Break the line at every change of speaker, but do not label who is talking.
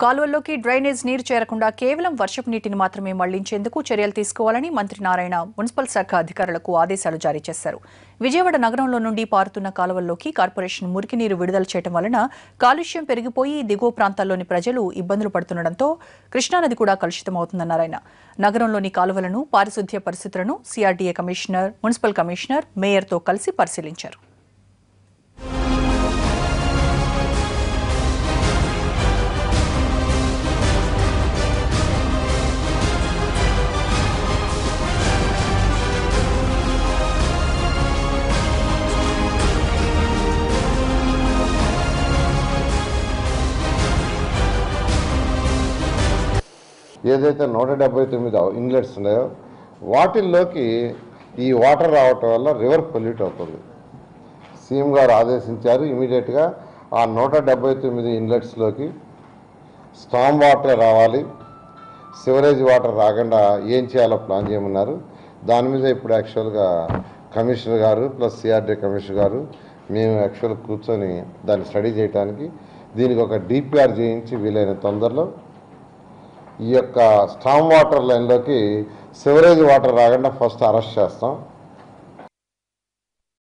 కాలువల్లోకి drainage నీరు చేరకుండా కేవలం వర్షపు నీటిని మాత్రమే మళ్ళించేందుకు చర్యలు తీసుకోవాలని మంత్రి నారాయణ మున్సిపల్ శాఖ అధికారులకు ఆదేశాలు జారీ చేశారు. విజయవాడ నగరంలో నుండి పారుతున్న కాలువల్లోకి కార్పొరేషన్ మురికి నీరు విడుదల చేయడం వలన కాలుష్యం పెరిగిపోయి దిగువ ప్రాంతాల్లోని ప్రజలు ఇబ్బందులు పడుతుండటంతో కృష్ణానది కూడా కలుషితమవుతుందన్నారాయణ నగరంలోని కాలువలను పారిశుద్ధ్య పరిస్థితులను సిఆర్డీఏ కమిషనర్ మున్సిపల్ కమిషనర్ మేయర్తో కలిసి పరిశీలించారు.
ఏదైతే నూట డెబ్బై తొమ్మిది ఇన్లెట్స్ ఉన్నాయో వాటిల్లోకి ఈ వాటర్ రావటం వల్ల రివర్ పొల్యూట్ అవుతుంది. సీఎం గారు ఆదేశించారు ఇమీడియట్గా ఆ నూట డెబ్బై తొమ్మిది ఇన్లెట్స్లోకి స్టామ్ వాటర్ రావాలి. సివరేజ్ వాటర్ రాకుండా ఏం చేయాలో ప్లాన్ చేయమన్నారు. దాని మీద ఇప్పుడు యాక్చువల్గా కమిషనర్ గారు ప్లస్ సిఆర్డీ కమిషనర్ గారు మేము యాక్చువల్ కూర్చొని దాన్ని స్టడీ చేయడానికి దీనికి ఒక డిపిఆర్ చేయించి వీలైన తొందరలో ఈ యొక్క స్టామ్ వాటర్ లైన్లోకి సివరేజ్ వాటర్ రాకుండా ఫస్ట్ అరెస్ట్ చేస్తాం.